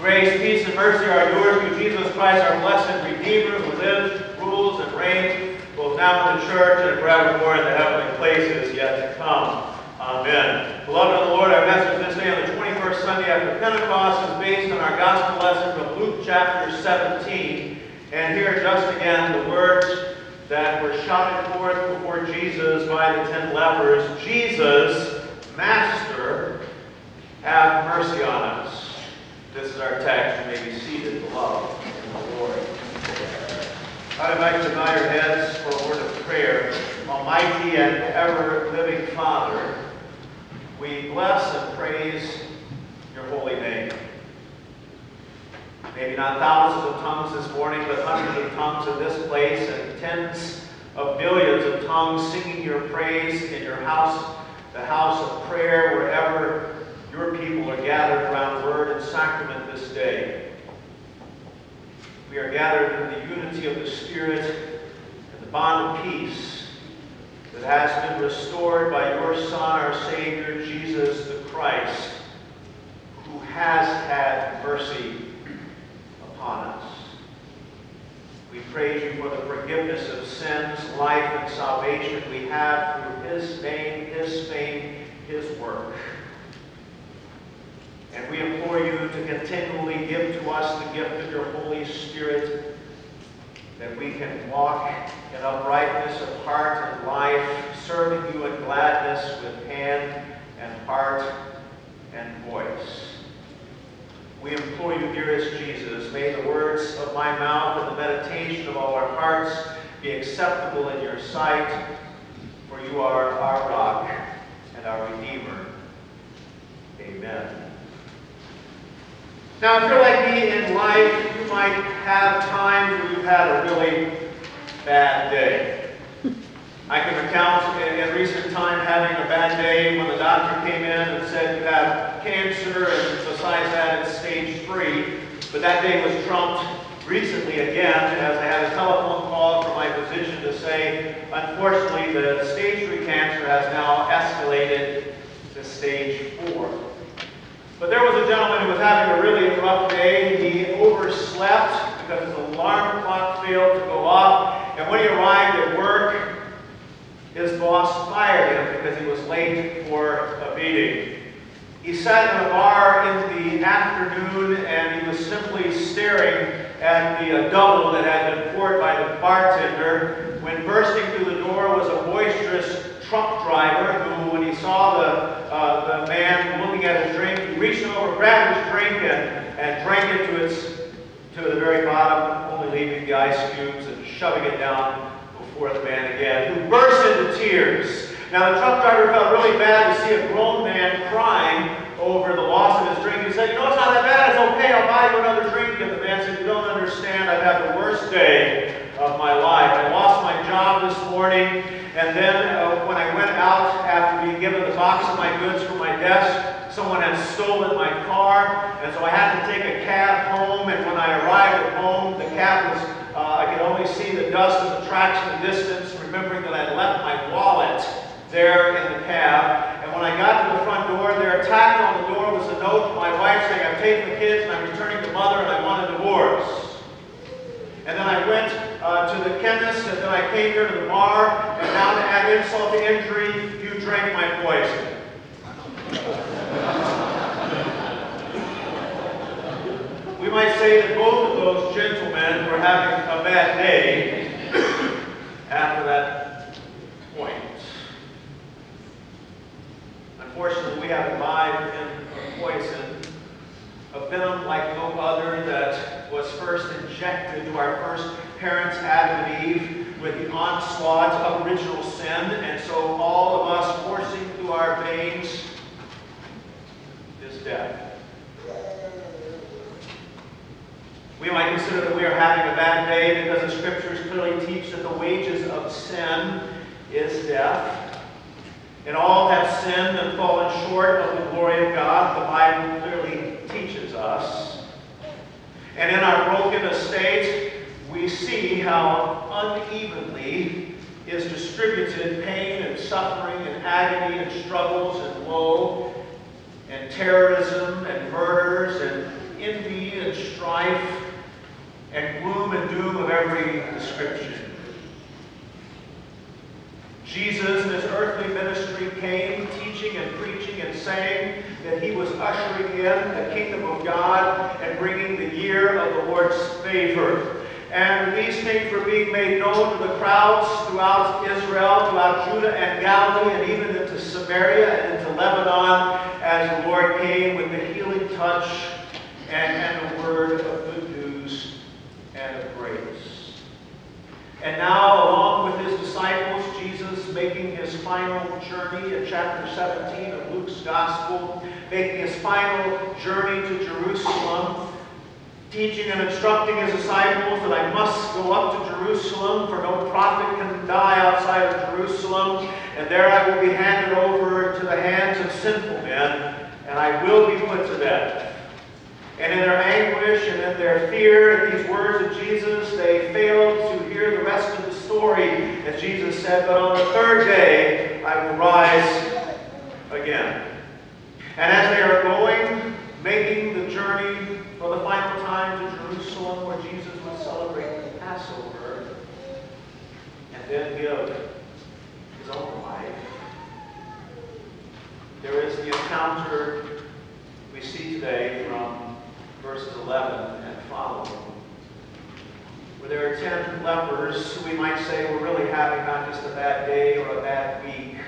Grace, peace, and mercy are yours through Jesus Christ, our blessed Redeemer, who lives, rules, and reigns, both now in the church and forevermore in the heavenly places yet to come. Amen. Beloved of the Lord, our message this day on the 21st Sunday after Pentecost is based on our gospel lesson from Luke chapter 17. And here just again the words that were shouted forth before Jesus by the ten lepers. Jesus, Master, have mercy on us. This is our text. You may be seated, beloved in the Lord. I invite you to bow your heads for a word of prayer. Almighty and ever-living Father, we bless and praise your holy name. Maybe not thousands of tongues this morning, but hundreds of tongues in this place and tens of millions of tongues singing your praise in your house, the house of prayer, wherever your people are gathered around word and sacrament this day. We are gathered in the unity of the Spirit and the bond of peace that has been restored by your Son, our Savior, Jesus the Christ, who has had mercy upon us. We praise you for the forgiveness of sins, life, and salvation we have through his name, his fame, his work. You to continually give to us the gift of your Holy Spirit that we can walk in uprightness of heart and life, serving you in gladness with hand and heart and voice. We implore you, dearest Jesus, may the words of my mouth and the meditation of all our hearts be acceptable in your sight, for you are our rock and our Redeemer. Amen. Now, if you're like me in life, you might have times where you've had a really bad day. I can recount in, recent time having a bad day when the doctor came in and said you have cancer, and besides that, it's stage three. But that day was trumped recently again as I had a telephone call from my physician to say, unfortunately, the stage three cancer has now escalated to stage four. But there was a gentleman who was having a really rough day. He overslept because his alarm clock failed to go off. And when he arrived at work, his boss fired him because he was late for a meeting. He sat in a bar in the afternoon and he was simply staring at the uh, double that had been poured by the bartender when bursting through the door was a boisterous truck driver who, when he saw the, uh, the man looking at his drink, he reached over, grabbed his drink, and, and drank it to, its, to the very bottom, only leaving the ice cubes and shoving it down before the man again, who burst into tears. Now, the truck driver felt really bad to see a grown man crying over the loss of his drink. He said, you know, it's not that bad, it's okay, I'll buy you another drink. And the man said, you don't understand, I've had the worst day of my life. I lost my job this morning, and then uh, when out after being given the box of my goods from my desk, someone had stolen my car, and so I had to take a cab home, and when I arrived at home, the cab was, uh, I could only see the dust of the tracks in the distance, remembering that I'd left my wallet there in the cab. And when I got to the front door, there tacked on the door was a note from my wife saying, I've taken the kids and I'm returning to mother and I want a divorce. And then I went uh, to the chemist, and then I came here to the bar, and now to add insult to injury, you drank my poison. we might say that both of those gentlemen were having a bad day after that point. Unfortunately, we have imbibed in poison, a venom like no other that was first injected to our first parents, Adam and Eve, with the onslaught of original sin, and so all of us coursing through our veins is death. We might consider that we are having a bad day because the scriptures clearly teach that the wages of sin is death. And all have sinned and fallen short of the glory of God, the Bible us. And in our broken estate, we see how unevenly is distributed pain and suffering and agony and struggles and woe and terrorism and murders and envy and strife and gloom and doom of every description. Jesus in his earthly ministry came teaching and preaching and saying that he was ushering in the kingdom of God and bringing the year of the Lord's favor. And these things were being made known to the crowds throughout Israel, throughout Judah and Galilee, and even into Samaria and into Lebanon as the Lord came with the healing touch and, and the word of good news and of grace. And now, along with his disciples, Jesus making his final journey in chapter 17 of Luke's Gospel, making his final journey to Jerusalem, teaching and instructing his disciples that I must go up to Jerusalem, for no prophet can die outside of Jerusalem, and there I will be handed over to the hands of sinful men, and I will be put to death. And in their anguish and in their fear at these words of Jesus, they failed to hear the rest of story, as Jesus said, But on the third day I will rise again. And as they are going, making the journey for the final time to Jerusalem, where Jesus would celebrate the Passover, and then give his own life, there is the encounter we see today from verses 11 and following, where there are ten lepers who we might say were really having not just a bad day or a bad week,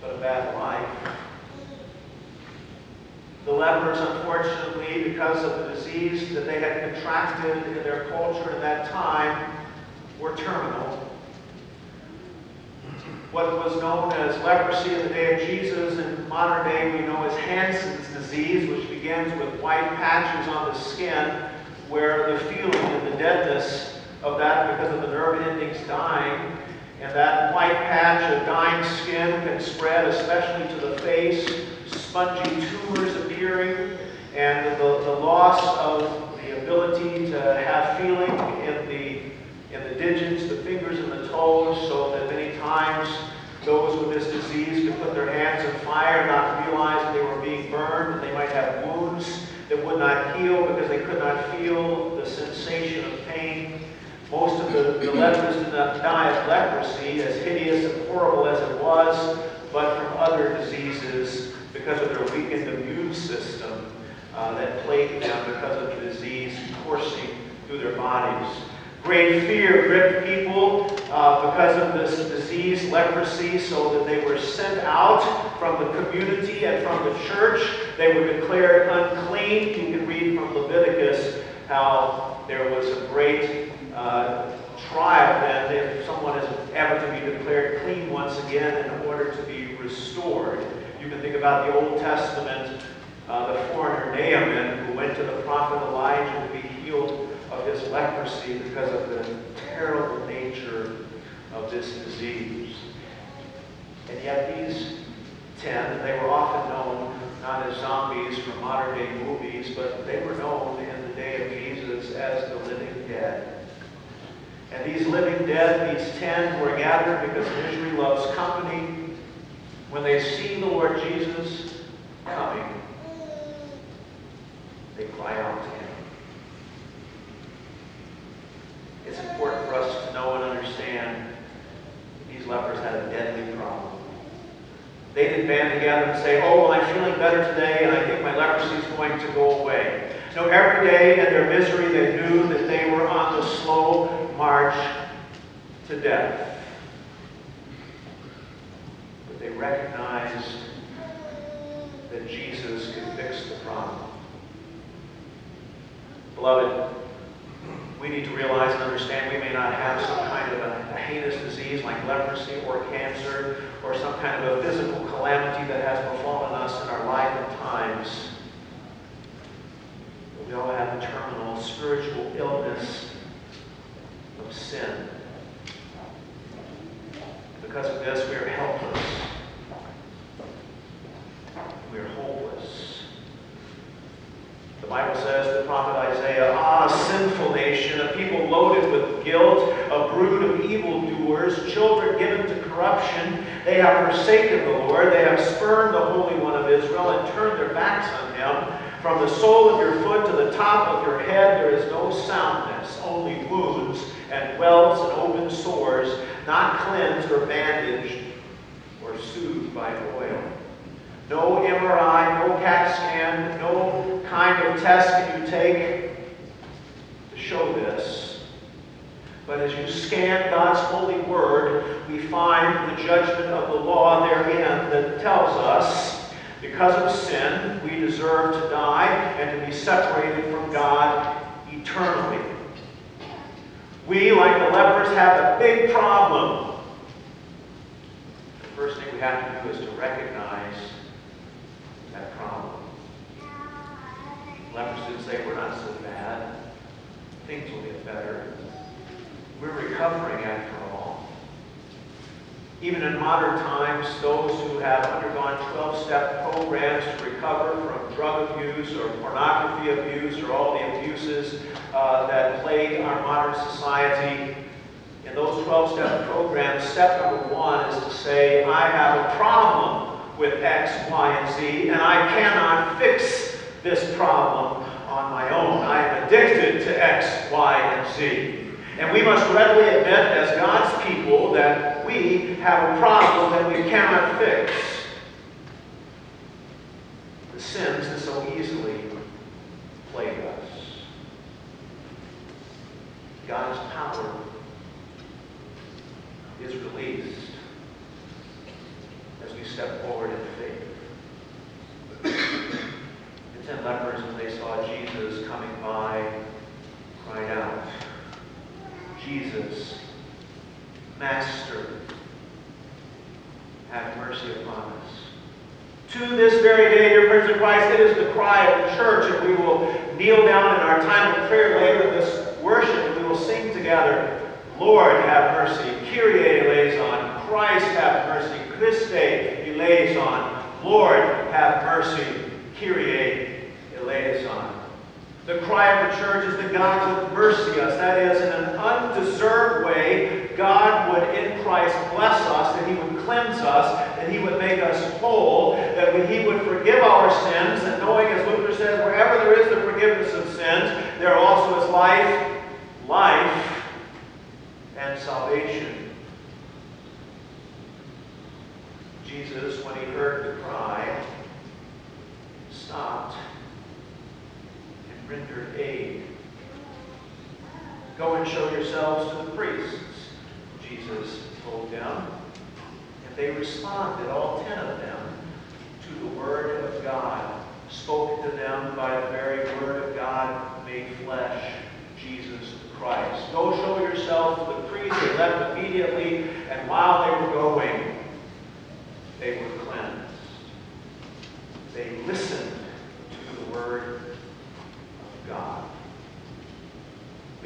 but a bad life. The lepers, unfortunately, because of the disease that they had contracted in their culture at that time, were terminal what was known as leprosy in the day of Jesus. In modern day, we know as Hansen's disease, which begins with white patches on the skin where the feeling and the deadness of that because of the nerve endings dying. And that white patch of dying skin can spread, especially to the face, spongy tumors appearing, and the, the loss of the ability to have feeling in the in the digits, the fingers and the toes, so that many times those with this disease can put their hands in fire, not realize that they were being burned, and they might have wounds would not heal because they could not feel the sensation of pain. Most of the, the lepers did not die of leprosy, as hideous and horrible as it was, but from other diseases because of their weakened immune system uh, that plagued them because of the disease coursing through their bodies. Great fear gripped people uh, because of this disease, leprosy, so that they were sent out from the community and from the church. They were declared unclean. You can read from Leviticus how there was a great uh, trial then if someone is ever to be declared clean once again in order to be restored. You can think about the Old Testament, uh, the foreigner Naaman who went to the prophet Elijah to be healed of his leprosy because of the terrible nature of this disease. And yet these ten, they were often known not as zombies from modern day movies, but they were known in the day of Jesus as the living dead. And these living dead, these ten were gathered because misery loves company, when they see the Lord Jesus coming, they cry out to him. It's important for us to know and understand these lepers had a deadly problem. They didn't band together and say, oh, well, I'm feeling better today and I think my leprosy is going to go away. No, every day in their misery they knew that they were on the slow march to death. But they recognized that Jesus could fix the problem. Beloved, we need to realize and understand we may not have some kind of a, a, heinous disease like leprosy or cancer or some kind of a physical calamity that has befallen us in our life at times. But we all have a terminal spiritual illness of sin. Because of this, we are helpless. We are hopeless. The Bible says, the prophet Ah, sinful nation, a people loaded with guilt, a brood of evildoers, children given to corruption. They have forsaken the Lord. They have spurned the Holy One of Israel and turned their backs on him. From the sole of your foot to the top of your head, there is no soundness, only wounds and welts and open sores, not cleansed or bandaged or soothed by oil. No MRI, no CAT scan, no kind of test can you take show this. But as you scan God's holy word, we find the judgment of the law therein that tells us because of sin, we deserve to die and to be separated from God eternally. We, like the lepers, have a big problem. The first thing we have to do is to recognize that problem. Lepers didn't say, we're not so bad. Things will get better. We're recovering after all. Even in modern times, those who have undergone 12-step programs to recover from drug abuse or pornography abuse or all the abuses uh, that plague our modern society, in those 12-step programs, step number one is to say, I have a problem with X, Y, and Z, and I cannot fix this problem on my own. I am addicted to X, Y, and Z. And we must readily admit as God's people that we have a problem that we cannot fix. The sins that so easily plague us. God's power is released as we step forward in faith. Ten lepers, when they saw Jesus coming by, cried out, Jesus, Master, have mercy upon us. To this very day, dear friends in Christ, it is the cry of the church, and we will kneel down in our time of prayer later this worship, and we will sing together, Lord, have mercy. Kyrie eleison. Christ, have mercy. Christe eleison. Lord, have mercy. Kyrie eleison. The cry of the church is that God would mercy us. That is, in an undeserved way, God would in Christ bless us, that He would cleanse us, that He would make us whole, that He would forgive our sins, and knowing, as Luther says, wherever there is the forgiveness of sins, there also is life, and salvation. Jesus, when He heard the cry, stopped rendered aid. Go and show yourselves to the priests, Jesus told them. And they responded, all ten of them, to the word of God, spoken to them by the very word of God made flesh, Jesus Christ. Go show yourselves to the priests. They left immediately, and while they were going, they were cleansed. They listened to the word God.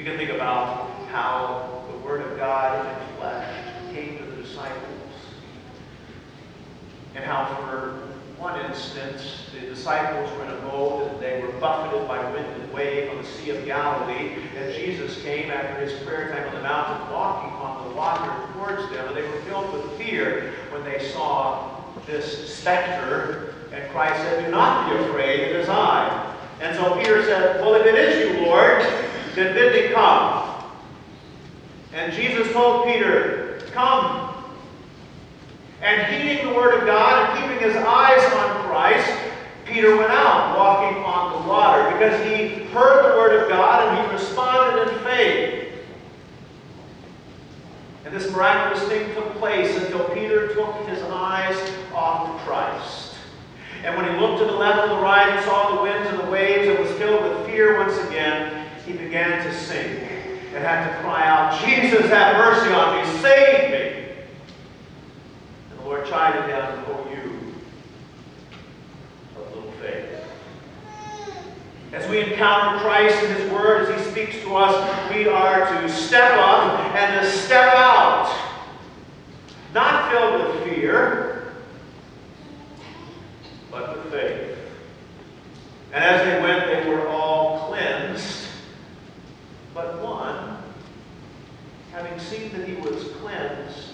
We can think about how the Word of God in flesh came to the disciples. And how for one instance, the disciples were in a boat and they were buffeted by wind and wave on the Sea of Galilee. And Jesus came after his prayer time on the mountain, walking on the water towards them. And they were filled with fear when they saw this specter. And Christ said, Do not be afraid, it is I. And so Peter said, Well, if it is you, Lord, then bid me come. And Jesus told Peter, Come. And heeding the word of God and keeping his eyes on Christ, Peter went out walking on the water because he heard the word of God and he responded in faith. And this miraculous thing took place until Peter took his eyes off Christ. And when he looked to the left and the right and saw the winds and the waves and was filled with fear once again, he began to sink and had to cry out, Jesus, have mercy on me, save me. And the Lord chided him, O you of little faith. As we encounter Christ and His Word, as He speaks to us, we are to step up and to step out. Not filled with fear, but with faith. And as they went, they were all cleansed, but one, having seen that he was cleansed,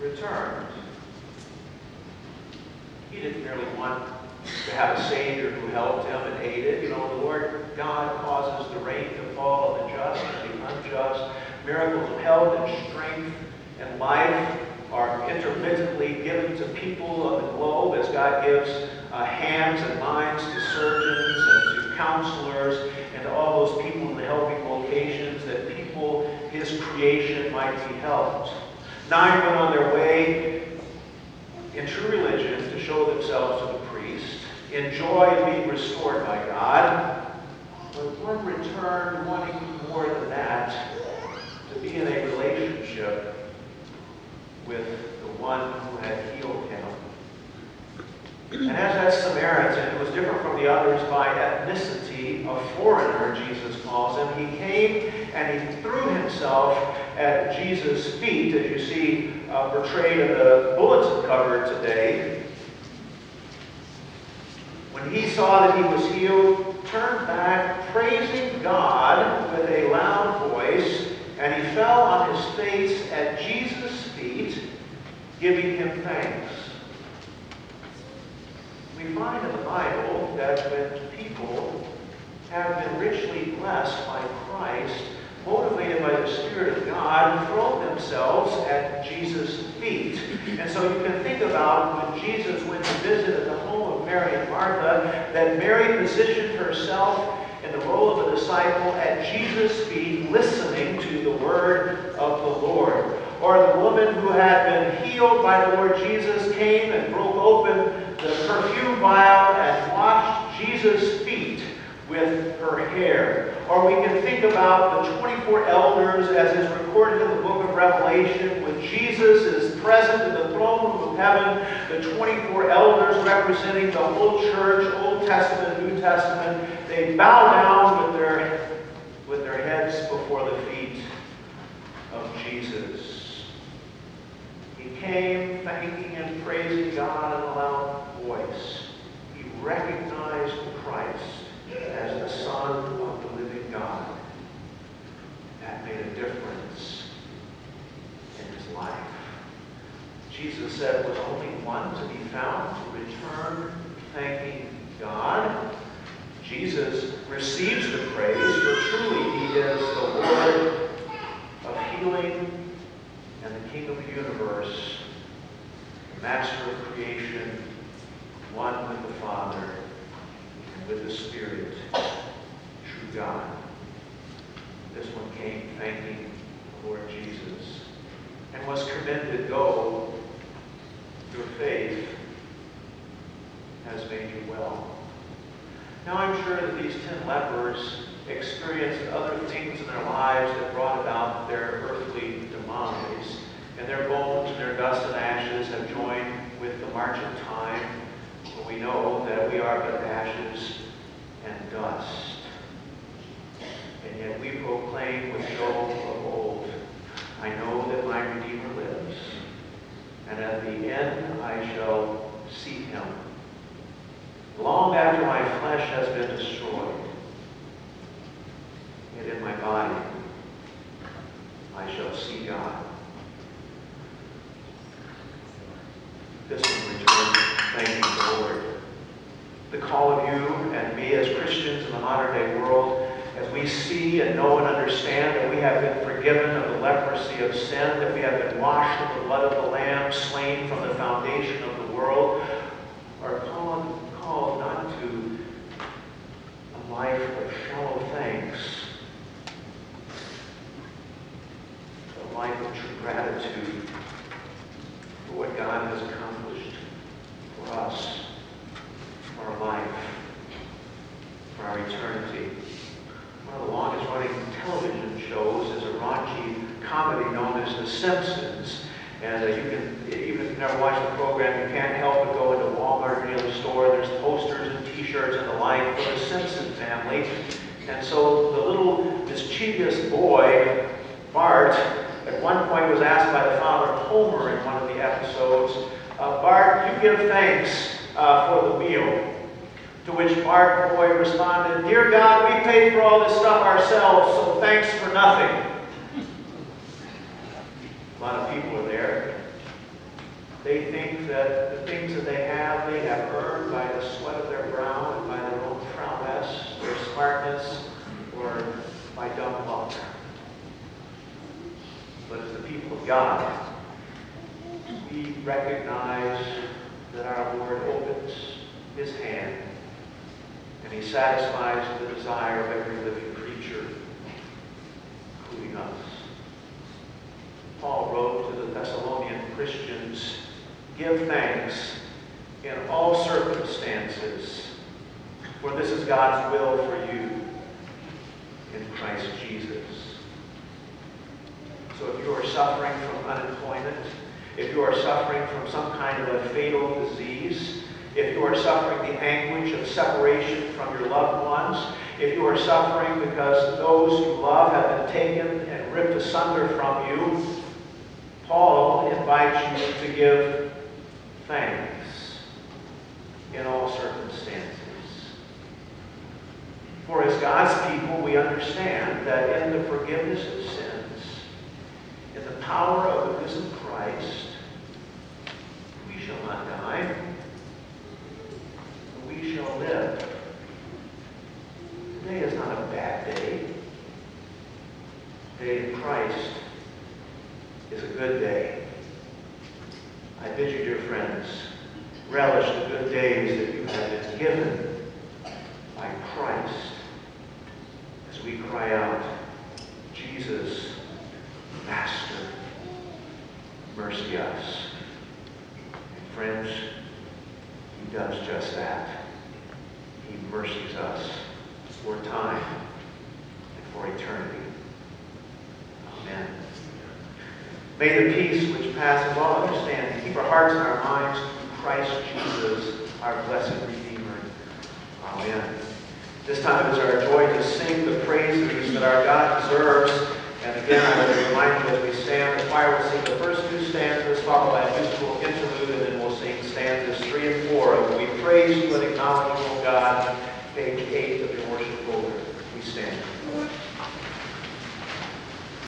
returned. He didn't merely want to have a Savior who helped him and aided. You know, the Lord God causes the rain to fall on the just and the unjust. Miracles of health and strength and life are intermittently given to people of the globe as God gives uh, hands and minds to surgeons and to counselors and to all those people in the helping vocations that people, His creation, might be helped. Nine went on their way in true religion to show themselves to the priest, in joy of being restored by God. But one returned wanting more than that, to be in a relationship with the one who had healed him. And as that Samaritan, who was different from the others by ethnicity, a foreigner, Jesus calls him, he came and he threw himself at Jesus' feet, as you see uh, portrayed in the bulletin cover today. When he saw that he was healed, turned back, praising God with a loud voice, and he fell on his face at Jesus' feet, giving him thanks. We find in the Bible that when people have been richly blessed by Christ, motivated by the Spirit of God, throw themselves at Jesus' feet. And so you can think about when Jesus went to visit at the home Mary and Martha, that Mary positioned herself in the role of a disciple at Jesus' feet, listening to the word of the Lord. Or the woman who had been healed by the Lord Jesus came and broke open the perfume vial and washed Jesus' feet with her hair. Or we can think about the 24 elders as is recorded in the book of Revelation. When Jesus is present in the throne of heaven, the 24 elders representing the whole church, Old Testament, New Testament, they bow down with their, with their heads before the feet of Jesus. He came thanking and praising God in a loud voice. He recognized Christ as the Son of the living God. That made a difference in his life. Jesus said was only one to be found to return thanking God. Jesus receives the praise, for truly he is the Lord of healing and the King of the universe, the master of creation, one with the Father and with the Spirit, true God. This one came thanking the Lord Jesus and was commended, go, your faith has made you well. Now I'm sure that these ten lepers experienced other things in their lives that brought about their earthly demise. And their bones and their dust and ashes have joined with the march of time we know that we are but ashes and dust. And yet we proclaim with Job of old, I know that my Redeemer lives, and at the end I shall see him. Long after my flesh has been destroyed, yet in my body I shall see God. This one returns thanking the Lord. The call of you and me as Christians in the modern day world, as we see and know and understand that we have been forgiven of the leprosy of sin, that we have been washed in the blood of the Lamb, slain from the foundation of the world, are called, called not to a life of shallow thanks, but a life of true gratitude for what God has accomplished for us, for our life, for our eternity. One of the longest running television shows is a raunchy comedy known as The Simpsons. And uh, you can, even if you've never watched the program, you can't help but go into Walmart or any other store. There's posters and t-shirts and the like for the Simpson family. And so the little mischievous boy, Bart, at one point was asked by the father Homer in one of the episodes, uh, Bart, you give thanks uh, for the meal. To which Bart boy responded, Dear God, we paid for all this stuff ourselves, so thanks for nothing. A lot of people are there. They think that the things that they have, they have earned by the sweat of their brow and by their own prowess, their smartness, or by dumb luck. But as the people of God, we recognize that our Lord opens his hand and he satisfies the desire of every living creature, including us. Paul wrote to the Thessalonian Christians, Give thanks in all circumstances, for this is God's will for you in Christ Jesus. So if you are suffering from unemployment, if you are suffering from some kind of a fatal disease, if you are suffering the anguish of separation from your loved ones, if you are suffering because those you love have been taken and ripped asunder from you, Paul invites you to give thanks in all circumstances. For as God's people, we understand that in the forgiveness of sins, in the power of the risen Christ, we shall not die, we shall live. Today is not a bad day. Day in Christ is a good day. I bid you, dear friends, relish the good days that you have been given by Christ as we cry out, Jesus, Master, mercy us. And friends, he does just that. He mercies us for time and for eternity. Amen. May the peace which passes all understanding keep our hearts and our minds through Christ Jesus, our blessed Redeemer. Amen. This time it is our joy to sing the praises that our God deserves. And again, I would remind you as we stand, the choir will sing the first two stanzas, followed by a musical interlude, and then we'll sing stanzas three and four. And we praise you and acknowledge you, O God, page 8.